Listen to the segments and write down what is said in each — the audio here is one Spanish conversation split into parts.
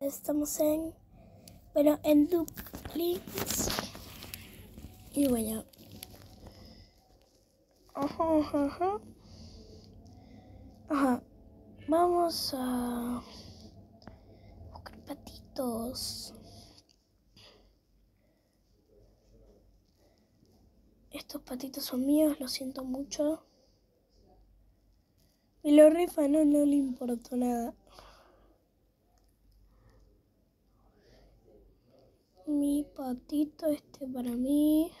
Estamos en, bueno, en Dublín. Y bueno. Ajá, ajá, ajá. Ajá. Vamos a buscar patitos. Estos patitos son míos, lo siento mucho. Y lo rifa no, no le importó nada. Mi patito este para mí.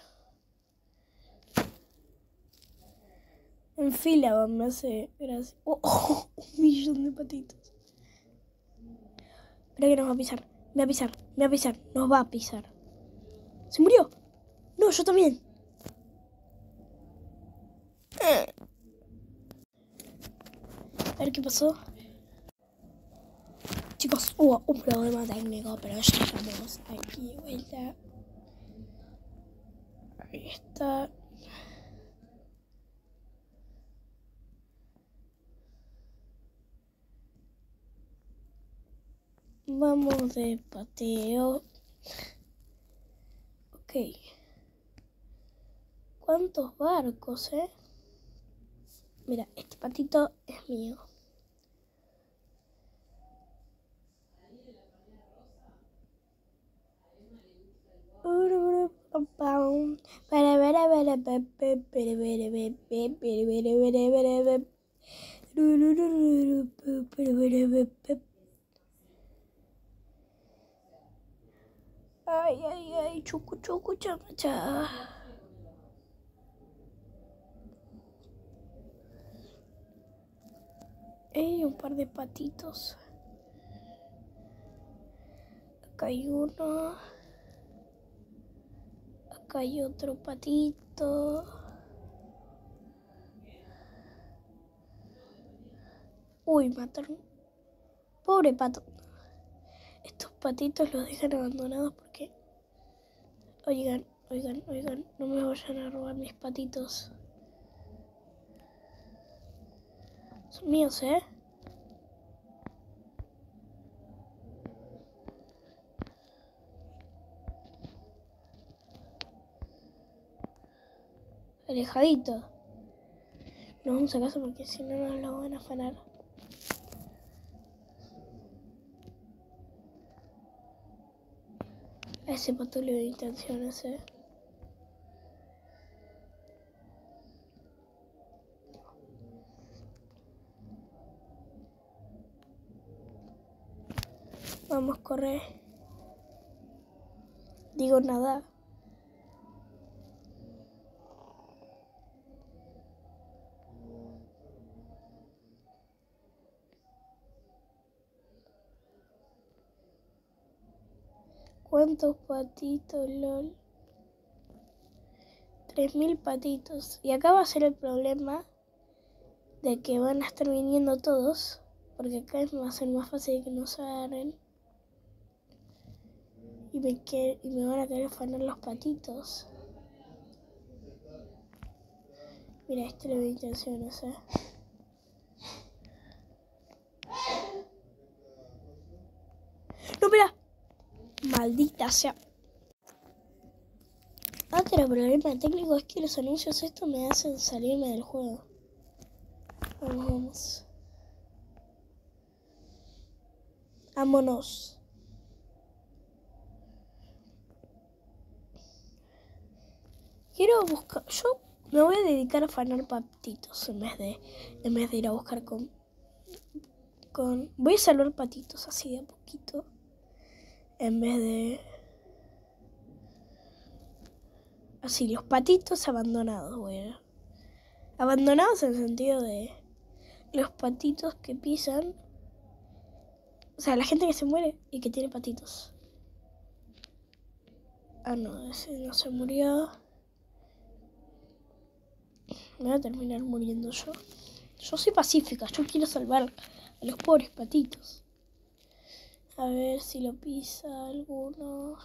En fila me hace gracia. Oh, oh, un millón de patitos. Espera que nos va a pisar. Me va a pisar. Me va a pisar. Nos va a pisar. ¿Se murió? No, yo también. A ver qué pasó. Chicos, hubo un problema técnico, pero ya estamos aquí de vuelta. Ahí está. Vamos de pateo. Ok. ¿Cuántos barcos, eh? Mira, este patito es mío. Ay, ay, ay, chucu, chucu, chamacha. Hay un par de patitos. Acá uno. Hay otro patito. Uy, mataron. Pobre pato. Estos patitos los dejan abandonados porque... Oigan, oigan, oigan, no me vayan a robar mis patitos. Son míos, ¿eh? Alejadito. No vamos a casa porque si no nos lo van a afanar. Ese pato le doy intenciones, eh. Vamos, corre. Digo nada. ¿Cuántos patitos, lol? Tres mil patitos. Y acá va a ser el problema de que van a estar viniendo todos. Porque acá va a ser más fácil que nos agarren. Y me, y me van a querer afanar los patitos. Mira, este le doy intenciones, eh. No, mira. Maldita sea. Otro problema técnico es que los anuncios estos me hacen salirme del juego. Vamos, vamos. Vámonos. Quiero buscar. Yo me voy a dedicar a fanar patitos en vez de. En vez de ir a buscar con. con. Voy a salvar patitos así de a poquito. En vez de. Así, los patitos abandonados, bueno. Abandonados en el sentido de. Los patitos que pisan. O sea, la gente que se muere y que tiene patitos. Ah, no, ese no se murió. Me voy a terminar muriendo yo. Yo soy pacífica, yo quiero salvar a los pobres patitos. A ver si lo pisa alguno.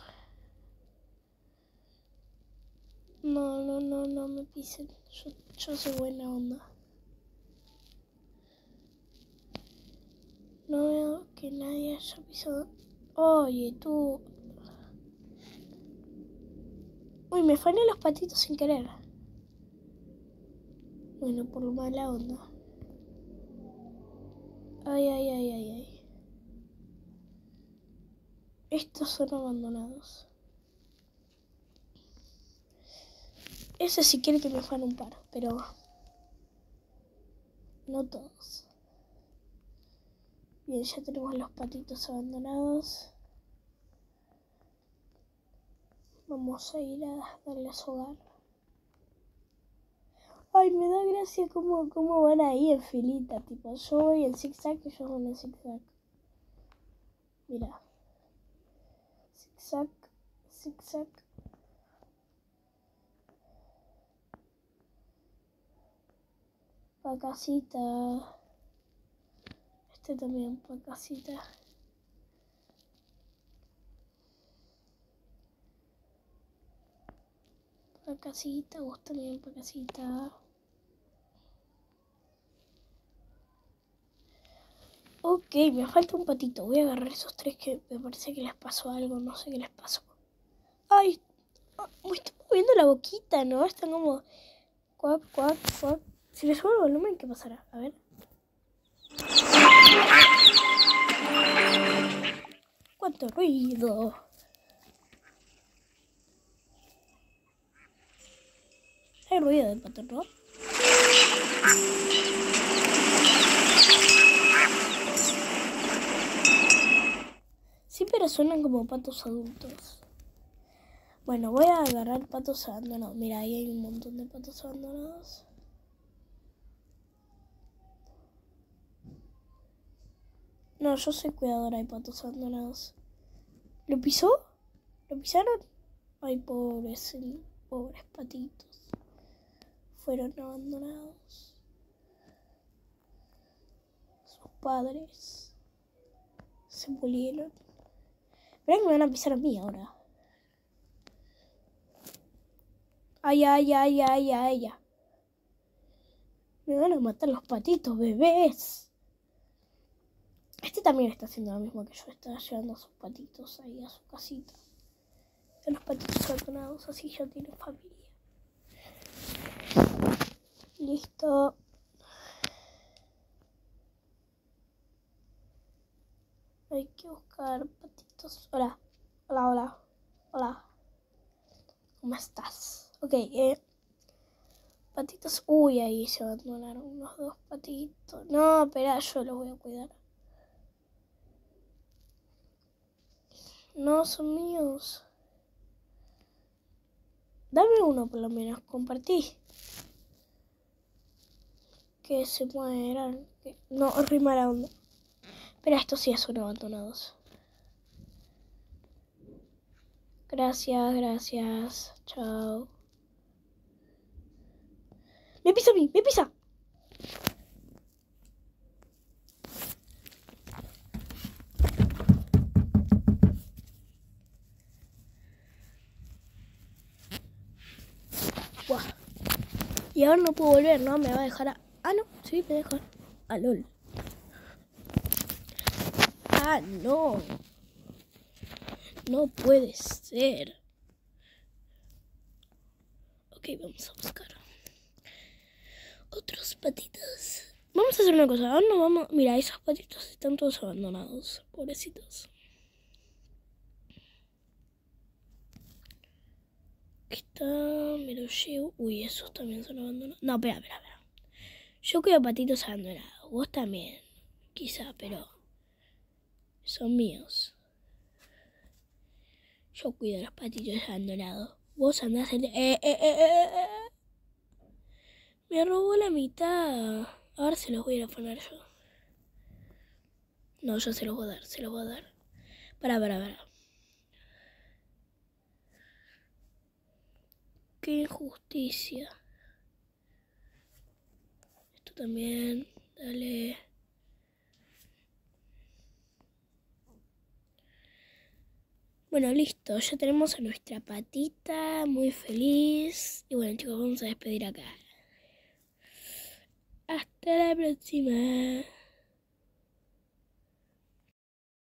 No, no, no, no me pisen. Yo, yo soy buena onda. No veo que nadie haya pisado Oye, tú. Uy, me fané los patitos sin querer. Bueno, por mala onda. Ay, ay, ay, ay, ay. Estos son abandonados. Ese sí quiere que me fan un par, pero no todos. Bien, ya tenemos los patitos abandonados. Vamos a ir a darles hogar. Ay, me da gracia cómo, cómo van ahí en filita. Tipo, yo voy en zigzag y ellos van en zigzag. Mira. Zigzag, zigzag. Pa casita. Este también pa casita. Pa casita, vos también pa casita. Ok, me falta un patito. Voy a agarrar esos tres que me parece que les pasó algo. No sé qué les pasó. Ay, me estoy moviendo la boquita, ¿no? Están como... Cuac, cuac, cuac. Si les subo el volumen, ¿qué pasará? A ver. ¡Cuánto ruido! Hay ruido de pato. Sí, suenan como patos adultos. Bueno, voy a agarrar patos abandonados. Mira, ahí hay un montón de patos abandonados. No, yo soy cuidadora de patos abandonados. ¿Lo pisó? ¿Lo pisaron? Ay, pobres, pobres patitos. Fueron abandonados. Sus padres se murieron. Pero me van a pisar a mí ahora. Ay, ay, ay, ay, ay, ay. Me van a matar los patitos, bebés. Este también está haciendo lo mismo que yo. Está llevando a sus patitos ahí a su casita. A los patitos abandonados, así ya tiene familia. Listo. Hay que buscar patitos. Hola. Hola, hola. Hola. ¿Cómo estás? Ok, eh. Patitos. Uy, ahí se abandonaron unos dos patitos. No, espera, yo los voy a cuidar. No, son míos. Dame uno por lo menos, compartí. Que se mueran. No, rima la onda. Pero estos sí son abandonados. Gracias, gracias. Chao. Me pisa a mí, me pisa. Y ahora no puedo volver, ¿no? Me va a dejar a... Ah, no, sí, me deja. A LOL. Ah, no. No puede ser. Ok, vamos a buscar otros patitos. Vamos a hacer una cosa. Ahora no vamos. Mira, esos patitos están todos abandonados. Pobrecitos. está, me lo llevo. Uy, esos también son abandonados. No, espera, espera, espera. Yo cuido patitos abandonados. Vos también, quizá, pero son míos. Yo cuido los patitos abandonados. Vos andás en... Eh, eh, eh, me robó la mitad. Ahora se los voy a poner yo. No, yo se los voy a dar, se los voy a dar. Para, para, para. Qué injusticia. Esto también. Dale. Bueno, listo. Ya tenemos a nuestra patita. Muy feliz. Y bueno, chicos, vamos a despedir acá. Hasta la próxima.